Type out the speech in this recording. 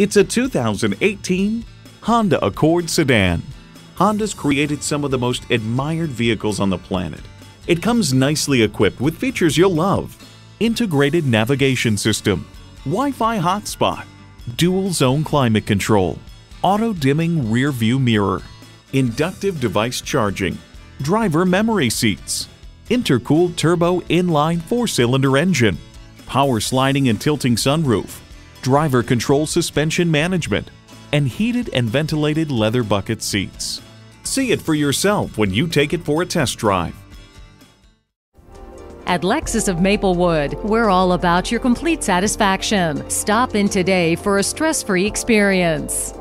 It's a 2018 Honda Accord sedan. Honda's created some of the most admired vehicles on the planet. It comes nicely equipped with features you'll love. Integrated navigation system, Wi-Fi hotspot, dual zone climate control, auto dimming rear view mirror, inductive device charging, driver memory seats, intercooled turbo inline four-cylinder engine, power sliding and tilting sunroof, driver control suspension management, and heated and ventilated leather bucket seats. See it for yourself when you take it for a test drive. At Lexus of Maplewood, we're all about your complete satisfaction. Stop in today for a stress free experience.